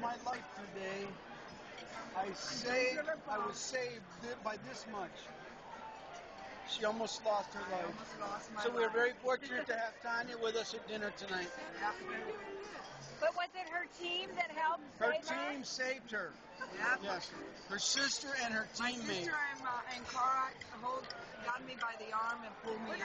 lost my life today. I saved. I was saved by this much. She almost lost her life. So we're very fortunate to have Tanya with us at dinner tonight. But was it her team that helped Her save her? team saved her. Yes, her sister and her My teammate. sister and, uh, and Cara hold, got me by the arm and pulled me We're